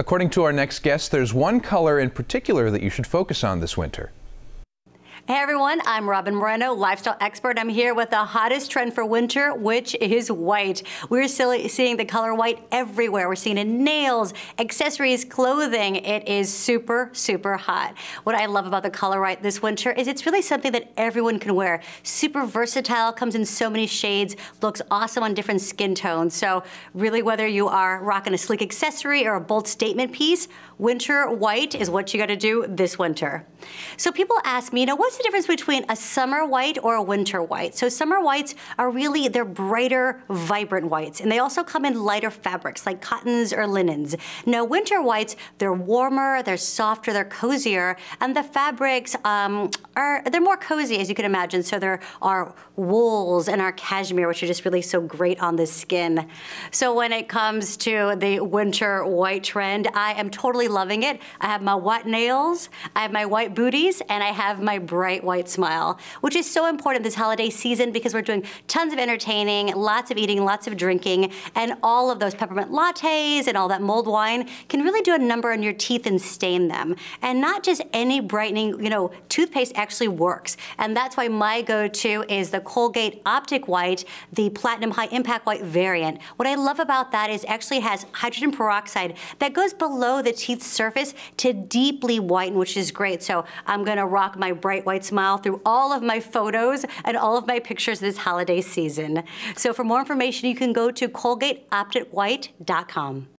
According to our next guest, there's one color in particular that you should focus on this winter. Hey everyone, I'm Robyn Moreno, lifestyle expert. I'm here with the hottest trend for winter, which is white. We're still seeing the color white everywhere. We're seeing it in nails, accessories, clothing. It is super, super hot. What I love about the color white this winter is it's really something that everyone can wear. Super versatile, comes in so many shades, looks awesome on different skin tones. So really whether you are rocking a sleek accessory or a bold statement piece, winter white is what you gotta do this winter. So people ask me, you know, what's the difference between a summer white or a winter white? So summer whites are really, they're brighter, vibrant whites. And they also come in lighter fabrics like cottons or linens. Now winter whites, they're warmer, they're softer, they're cozier, and the fabrics um, are, they're more cozy as you can imagine. So there are wools and our cashmere, which are just really so great on the skin. So when it comes to the winter white trend, I am totally loving it. I have my white nails, I have my white booties, and I have my bright white smile, which is so important this holiday season because we're doing tons of entertaining, lots of eating, lots of drinking, and all of those peppermint lattes and all that mulled wine can really do a number on your teeth and stain them. And not just any brightening, you know, toothpaste actually works. And that's why my go-to is the Colgate Optic White, the Platinum High Impact White variant. What I love about that is actually has hydrogen peroxide that goes below the teeth surface to deeply whiten, which is great. So I'm gonna rock my bright white smile through all of my photos and all of my pictures this holiday season. So for more information, you can go to colgateopticwhite.com.